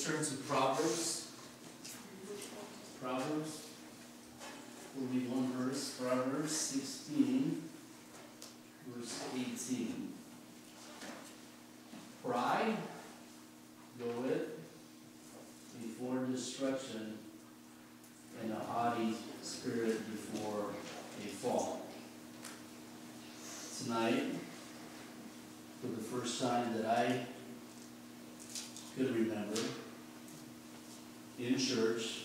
let's turn to Proverbs. Proverbs. We'll read one verse. Proverbs 16, verse 18. Pride goeth before destruction, and a haughty spirit before a fall. Tonight, for the first time that I could remember, in church,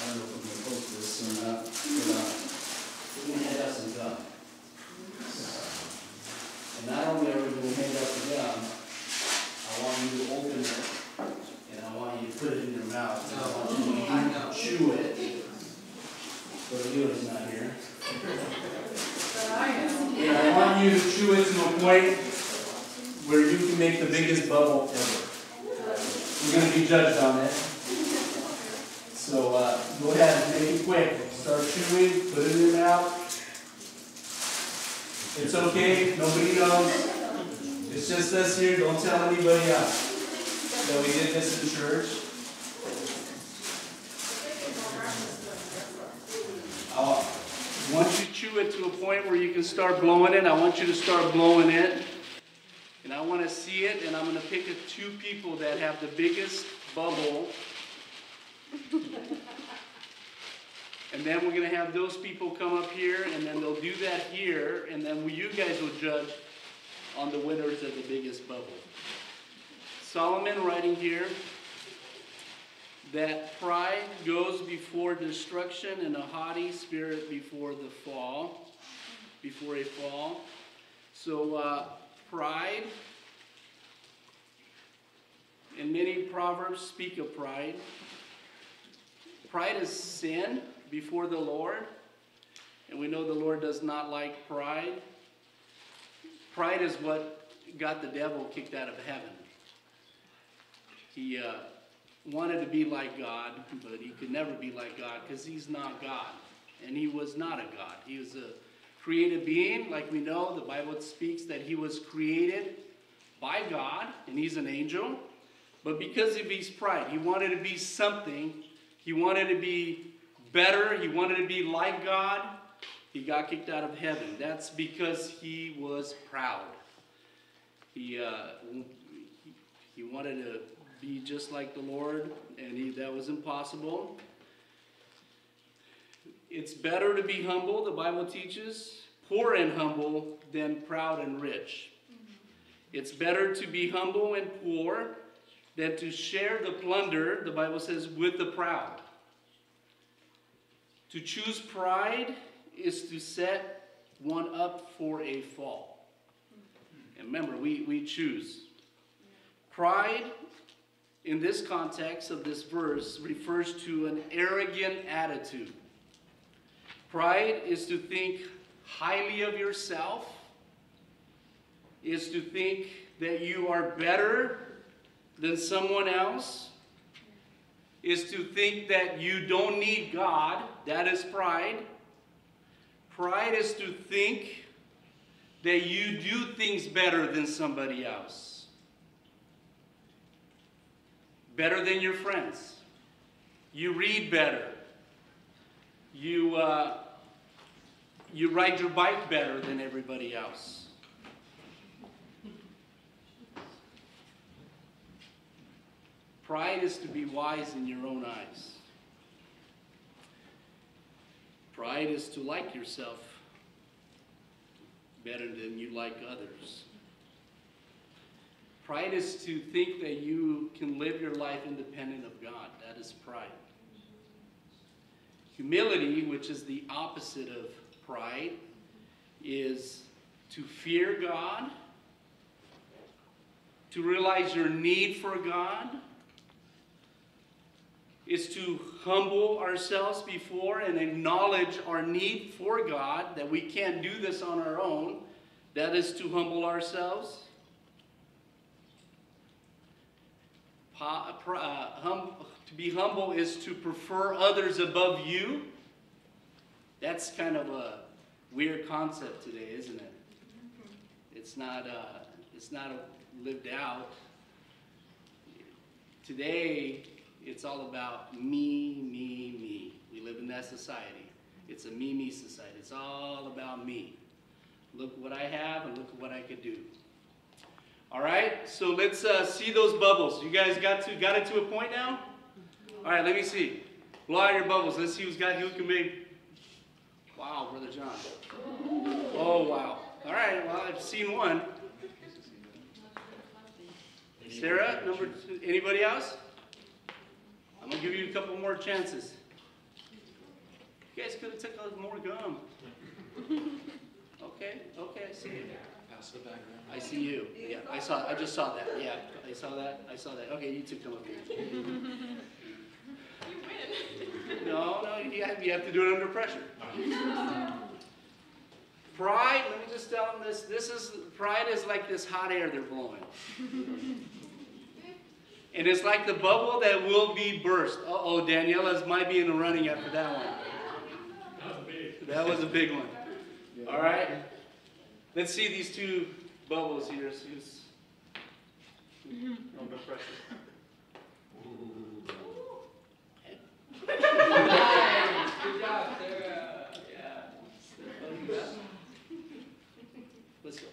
I don't know if I'm going to post this or not, but uh, we're going to hand out some gum. And not only are we going to hand out the gum, I want you to open it, and I want you to put it in your mouth. and I want you to I know. chew it. But Leo's not here. But I am. And I want you to chew it to a point where you can make the biggest bubble ever. We're gonna be judged on it. So, uh, go ahead, make it quick. Start chewing, put it in your mouth. Nobody knows. It's just us here, don't tell anybody else that we did this in church. I want you chew it to a point where you can start blowing it. I want you to start blowing it. And I want to see it, and I'm going to pick a two people that have the biggest bubble. And then we're going to have those people come up here, and then they'll do that here, and then you guys will judge on the winners of the biggest bubble. Solomon writing here that pride goes before destruction and a haughty spirit before the fall, before a fall. So, uh, pride, and many proverbs speak of pride. Pride is sin before the Lord, and we know the Lord does not like pride. Pride is what got the devil kicked out of heaven. He uh, wanted to be like God, but he could never be like God because he's not God. And he was not a God. He was a created being. Like we know, the Bible speaks that he was created by God, and he's an angel. But because of his pride, he wanted to be something. He wanted to be better. He wanted to be like God. He got kicked out of heaven. That's because he was proud. He, uh, he, he wanted to be just like the Lord, and he, that was impossible. It's better to be humble, the Bible teaches, poor and humble, than proud and rich. It's better to be humble and poor than to share the plunder, the Bible says, with the proud. To choose pride is to set one up for a fall. And remember, we, we choose. Pride, in this context of this verse, refers to an arrogant attitude. Pride is to think highly of yourself, is to think that you are better than someone else, is to think that you don't need God. That is pride. Pride is to think that you do things better than somebody else, better than your friends. You read better. You, uh, you ride your bike better than everybody else. Pride is to be wise in your own eyes. Pride is to like yourself better than you like others. Pride is to think that you can live your life independent of God. That is pride. Humility, which is the opposite of pride, is to fear God, to realize your need for God, is to humble ourselves before and acknowledge our need for God, that we can't do this on our own. That is to humble ourselves. Uh, hum- to be humble is to prefer others above you. That's kind of a weird concept today, isn't it? It's not, uh, it's not lived out. Today, it's all about me, me, me. We live in that society. It's a me, me society. It's all about me. Look what I have and look what I could do. All right, so let's uh, see those bubbles. You guys got to got it to a point now? All right, let me see. Blow out your bubbles. Let's see who's got who can make. Wow, brother John. Oh wow. All right, well I've seen one. Sarah, number two. Anybody else? I'm gonna give you a couple more chances. You guys could have took a little more gum. Okay, okay, I see you. Pass the background. I see you. Yeah, I saw. I just saw that. Yeah, I saw that. I saw that. Okay, you two come up here. You win. No, no, you have, you have to do it under pressure. Pride. Let me just tell them this. This is pride is like this hot air they're blowing. And it's like the bubble that will be burst. Uh oh, Daniela's might be in the running after that one. That was a big one. All right. Let's see these two bubbles here. See who's under pressure. Good job, Sarah. Yeah. Let's go.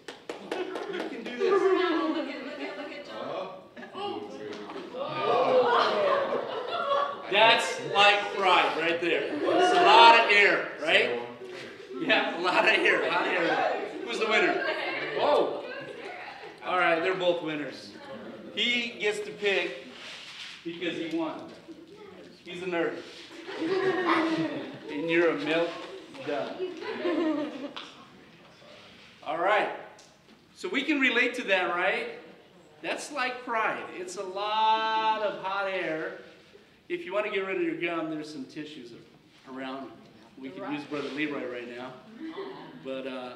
You can do this. That's like pride right there. It's a lot of air, right? Yeah, a lot of air, a lot of air. Who's the winner? Whoa. All right, they're both winners. He gets to pick because he won. He's a nerd. And you're a milk dud. All right. So we can relate to that, right? That's like pride. It's a lot of hot air. If you want to get rid of your gum, there's some tissues around. We could use Brother Leroy right now. But uh,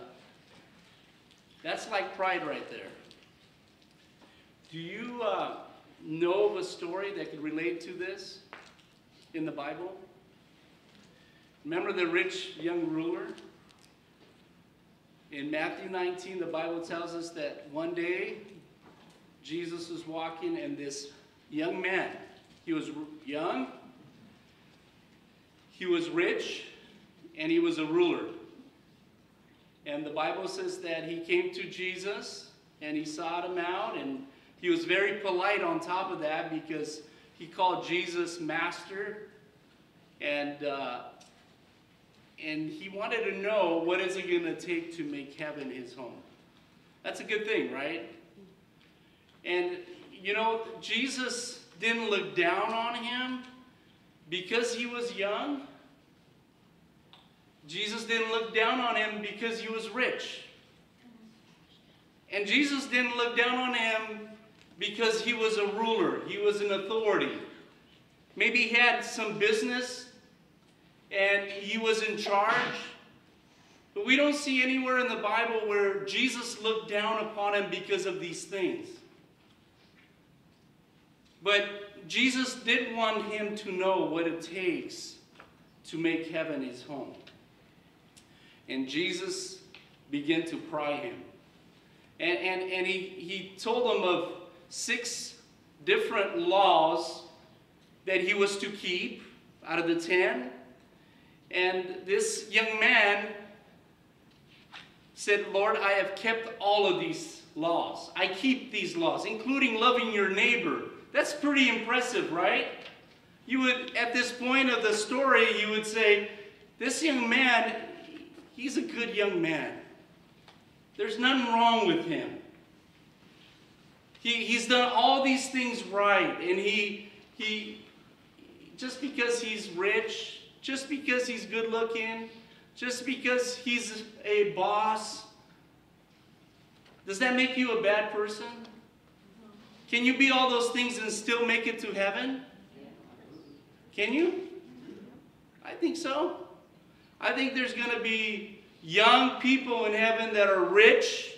that's like pride right there. Do you uh, know of a story that could relate to this in the Bible? Remember the rich young ruler? In Matthew 19, the Bible tells us that one day Jesus was walking, and this young man, he was young, he was rich, and he was a ruler. And the Bible says that he came to Jesus and he sought him out, and he was very polite on top of that because he called Jesus master. And uh, and he wanted to know what is it going to take to make heaven his home. That's a good thing, right? And you know, Jesus didn't look down on him because he was young. Jesus didn't look down on him because he was rich. And Jesus didn't look down on him because he was a ruler, he was an authority. Maybe he had some business and he was in charge. But we don't see anywhere in the Bible where Jesus looked down upon him because of these things. But Jesus did want him to know what it takes to make heaven his home. And Jesus began to pry him. And, and, and he, he told him of six different laws that he was to keep out of the ten. And this young man said, Lord, I have kept all of these laws. I keep these laws, including loving your neighbor. That's pretty impressive, right? You would, at this point of the story, you would say, this young man, he's a good young man. There's nothing wrong with him. He, he's done all these things right, and he, he, just because he's rich, just because he's good looking, just because he's a boss, does that make you a bad person? Can you be all those things and still make it to heaven? Can you? I think so. I think there's going to be young people in heaven that are rich,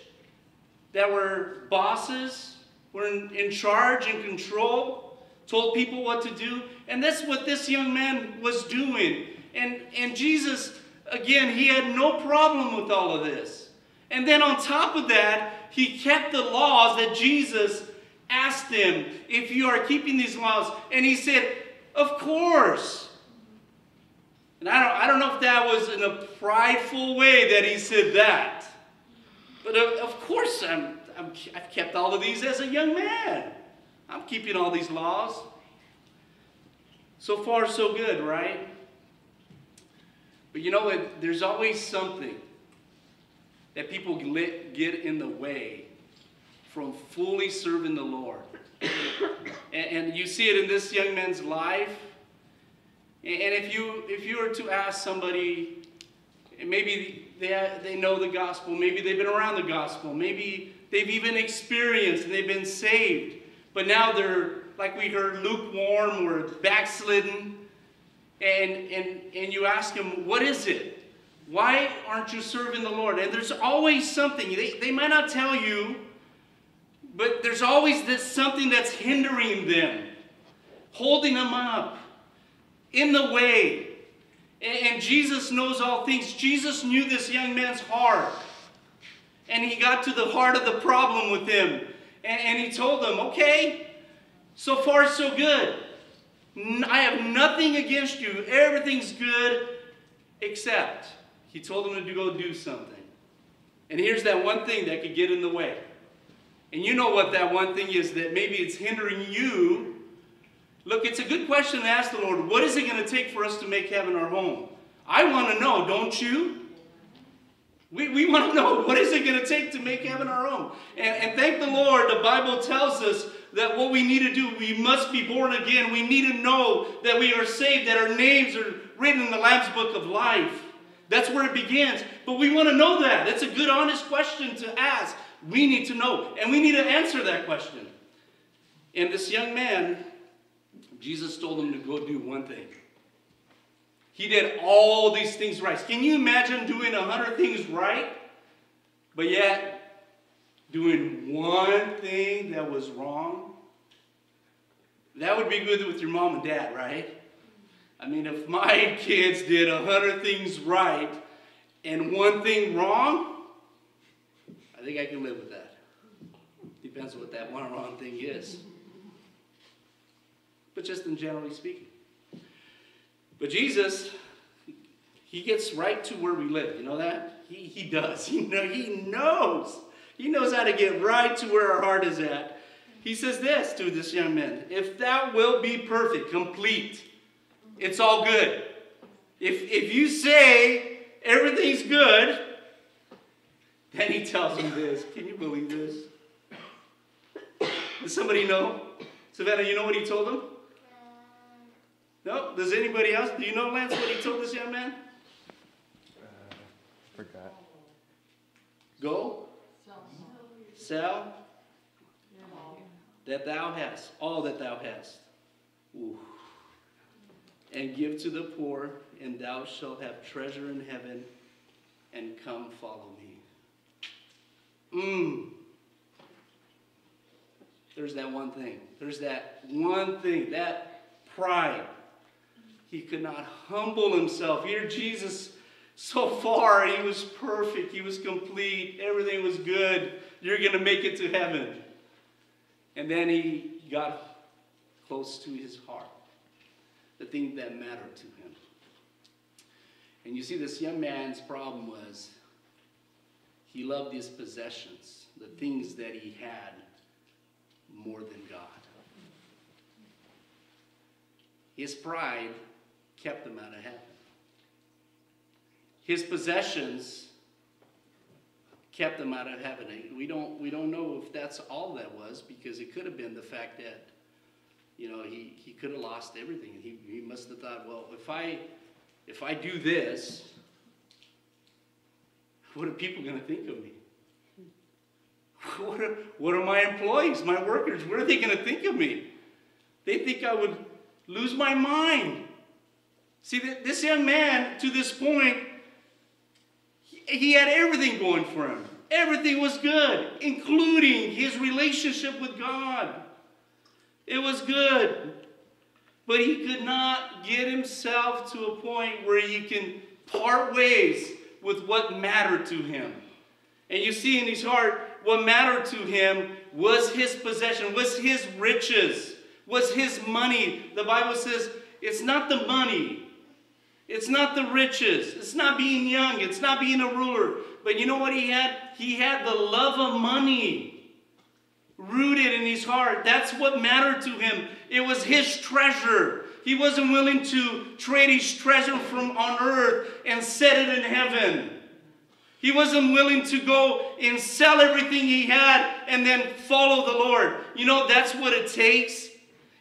that were bosses, were in, in charge and control, told people what to do. And that's what this young man was doing. And, and Jesus, again, he had no problem with all of this. And then on top of that, he kept the laws that Jesus asked him if you are keeping these laws. And he said, Of course. And I don't, I don't know if that was in a prideful way that he said that. But of, of course, I'm, I'm, I've kept all of these as a young man. I'm keeping all these laws. So far, so good, right? But you know what? There's always something that people get in the way from fully serving the Lord. and, and you see it in this young man's life. And if you if you were to ask somebody, maybe they, they know the gospel, maybe they've been around the gospel, maybe they've even experienced and they've been saved, but now they're like we heard lukewarm or backslidden, and and and you ask them, what is it? Why aren't you serving the Lord? And there's always something. They, they might not tell you, but there's always this something that's hindering them, holding them up, in the way. And, Jesus knows all things. Jesus knew this young man's heart. And he got to the heart of the problem with him. And, and he told them, okay, so far so good. I have nothing against you. Everything's good, except he told them to go do something. And here's that one thing that could get in the way. And you know what that one thing is that maybe it's hindering you. Look, it's a good question to ask the Lord what is it going to take for us to make heaven our home? I want to know, don't you? We, we want to know what is it going to take to make heaven our home? And, and thank the Lord, the Bible tells us that what we need to do, we must be born again. We need to know that we are saved, that our names are written in the Lamb's book of life. That's where it begins. But we want to know that. That's a good, honest question to ask. We need to know, and we need to answer that question. And this young man, Jesus told him to go do one thing. He did all these things right. Can you imagine doing a hundred things right, but yet doing one thing that was wrong? That would be good with your mom and dad, right? I mean, if my kids did a hundred things right and one thing wrong, think I can live with that. Depends on what that one wrong thing is. But just in generally speaking. But Jesus, he gets right to where we live. You know that? He, he does. He, know, he knows. He knows how to get right to where our heart is at. He says this to this young man If thou wilt be perfect, complete, it's all good. If, if you say everything's good, then he tells him this. Can you believe this? Does somebody know? Savannah, you know what he told him? No? Does anybody else? Do you know, Lance, what he told this young man? Uh, forgot. Go. Sell. Sell. That thou hast. All that thou hast. Ooh and give to the poor, and thou shalt have treasure in heaven, and come follow me. Mmm. There's that one thing. There's that one thing, that pride. He could not humble himself. Here, Jesus, so far, he was perfect, he was complete, everything was good. You're going to make it to heaven. And then he got close to his heart the things that mattered to him. And you see, this young man's problem was he loved his possessions, the things that he had, more than God. His pride kept him out of heaven. His possessions kept him out of heaven. We don't, we don't know if that's all that was because it could have been the fact that you know, he, he could have lost everything. He, he must have thought, well, if I, if I do this, what are people going to think of me? What are, what are my employees, my workers, what are they going to think of me? They think I would lose my mind. See, this young man, to this point, he had everything going for him. Everything was good, including his relationship with God. It was good. But he could not get himself to a point where he can part ways with what mattered to him. And you see in his heart, what mattered to him was his possession, was his riches, was his money. The Bible says it's not the money, it's not the riches, it's not being young, it's not being a ruler. But you know what he had? He had the love of money rooted in his heart. That's what mattered to him. It was his treasure. He wasn't willing to trade his treasure from on earth and set it in heaven. He wasn't willing to go and sell everything he had and then follow the Lord. You know, that's what it takes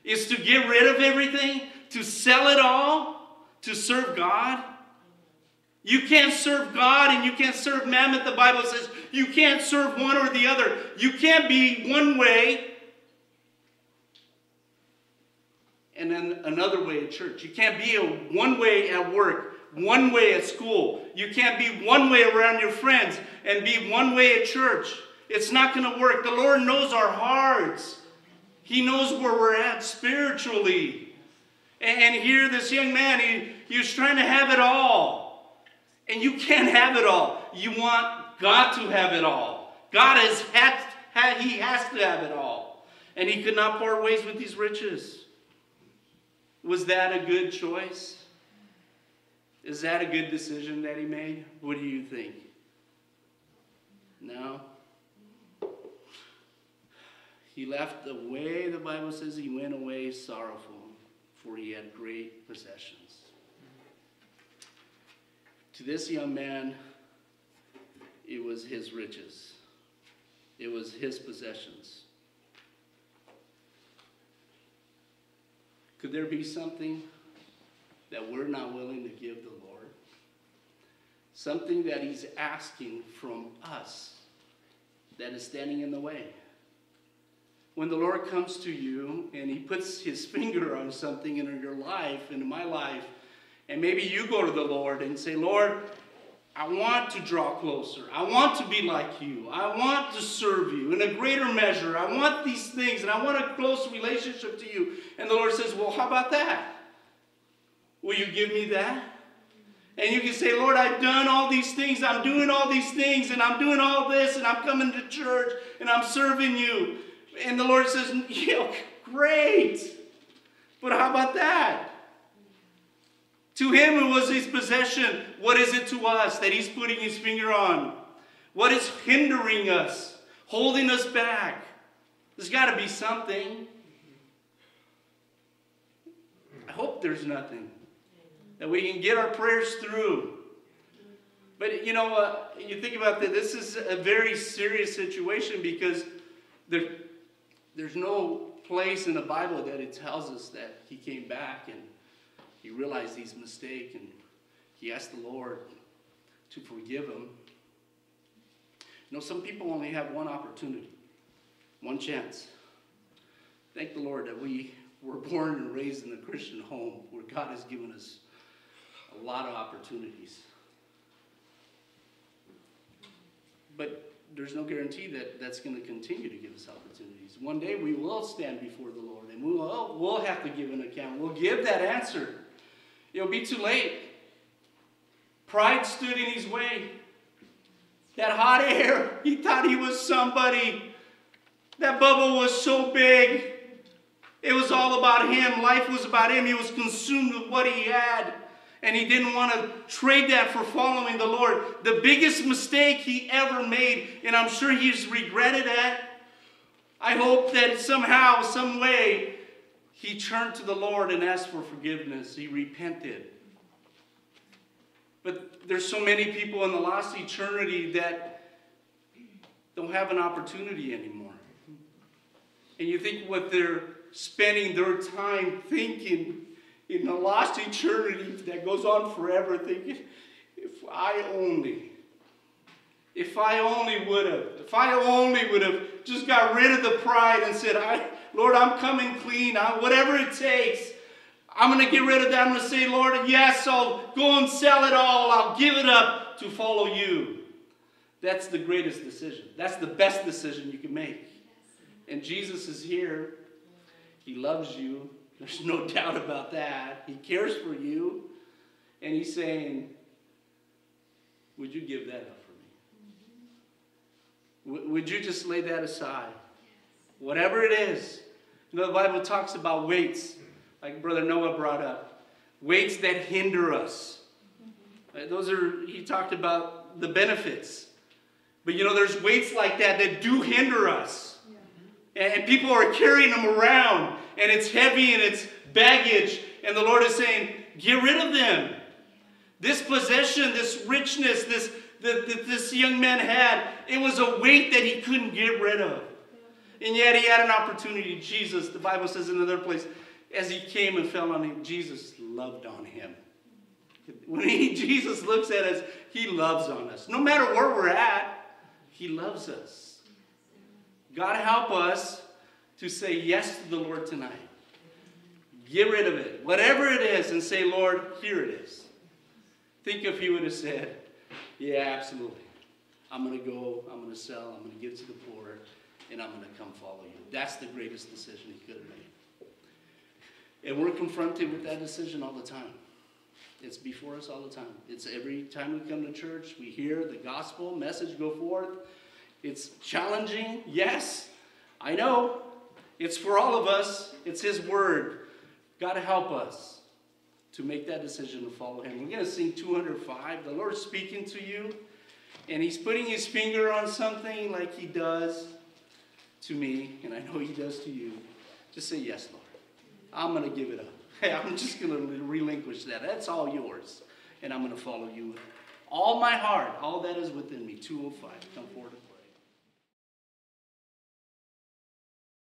is to get rid of everything, to sell it all, to serve God. You can't serve God and you can't serve mammon. The Bible says you can't serve one or the other. You can't be one way and then another way at church. You can't be a one way at work, one way at school. You can't be one way around your friends and be one way at church. It's not going to work. The Lord knows our hearts. He knows where we're at spiritually. And here, this young man, he, he was trying to have it all. And you can't have it all. You want God to have it all. God has had, had he has to have it all. And he could not part ways with these riches. Was that a good choice? Is that a good decision that he made? What do you think? No. He left the way the Bible says he went away sorrowful, for he had great possessions. To this young man, it was his riches, it was his possessions. Could there be something that we're not willing to give the Lord? Something that He's asking from us that is standing in the way. When the Lord comes to you and He puts His finger on something in your life, in my life, and maybe you go to the Lord and say, Lord, I want to draw closer. I want to be like you. I want to serve you in a greater measure. I want these things and I want a close relationship to you. And the Lord says, Well, how about that? Will you give me that? And you can say, Lord, I've done all these things. I'm doing all these things and I'm doing all this and I'm coming to church and I'm serving you. And the Lord says, Yeah, great. But how about that? To him it was his possession. What is it to us that he's putting his finger on? What is hindering us, holding us back? There's got to be something. I hope there's nothing. That we can get our prayers through. But you know, uh, you think about that, this is a very serious situation because there, there's no place in the Bible that it tells us that he came back and he realized his mistake and he asked the Lord to forgive him. You know, some people only have one opportunity, one chance. Thank the Lord that we were born and raised in a Christian home where God has given us a lot of opportunities. But there's no guarantee that that's going to continue to give us opportunities. One day we will stand before the Lord and we will, oh, we'll have to give an account. We'll give that answer. It'll be too late. Pride stood in his way. That hot air, he thought he was somebody. That bubble was so big. It was all about him. Life was about him. He was consumed with what he had. And he didn't want to trade that for following the Lord. The biggest mistake he ever made, and I'm sure he's regretted that. I hope that somehow, some way, he turned to the Lord and asked for forgiveness. He repented. But there's so many people in the lost eternity that don't have an opportunity anymore. And you think what they're spending their time thinking in the lost eternity that goes on forever, thinking, if I only, if I only would have, if I only would have just got rid of the pride and said, I, Lord, I'm coming clean. I, whatever it takes, I'm going to get rid of that. I'm going to say, Lord, yes, I'll go and sell it all. I'll give it up to follow you. That's the greatest decision. That's the best decision you can make. And Jesus is here. He loves you. There's no doubt about that. He cares for you. And he's saying, Would you give that up for me? Would you just lay that aside? Whatever it is. You know, the Bible talks about weights, like Brother Noah brought up. Weights that hinder us. Those are, he talked about the benefits. But you know, there's weights like that that do hinder us. And, and people are carrying them around, and it's heavy and it's baggage. And the Lord is saying, get rid of them. This possession, this richness, this that, that this young man had, it was a weight that he couldn't get rid of. And yet he had an opportunity. Jesus, the Bible says in another place, as he came and fell on him, Jesus loved on him. When he, Jesus looks at us, he loves on us. No matter where we're at, he loves us. God help us to say yes to the Lord tonight. Get rid of it, whatever it is, and say, Lord, here it is. Think if he would have said, Yeah, absolutely. I'm going to go, I'm going to sell, I'm going to give to the poor, and I'm going to come follow you. That's the greatest decision he could have made. And we're confronted with that decision all the time. It's before us all the time. It's every time we come to church, we hear the gospel message go forth. It's challenging, yes, I know. It's for all of us, it's His word. God help us to make that decision to follow Him. We're going to sing 205. The Lord's speaking to you, and He's putting His finger on something like He does to me, and I know He does to you. Just say, Yes, Lord. I'm going to give it up. Hey, I'm just going to relinquish that. That's all yours. And I'm going to follow you with all my heart, all that is within me. 205. Come forward.